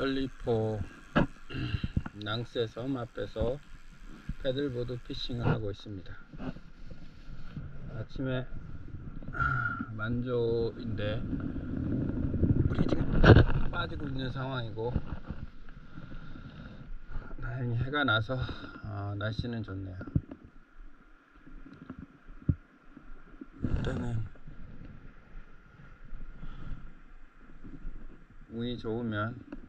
전리포 낭새 섬 앞에서 패들보드 피싱을 하고 있습니다. 아침에 만조인데 물이 지금 빠지고 있는 상황이고 다행히 해가 나서 어, 날씨는 좋네요. 일단은 운이 좋으면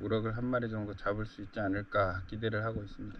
우럭을 한 마리 정도 잡을 수 있지 않을까 기대를 하고 있습니다.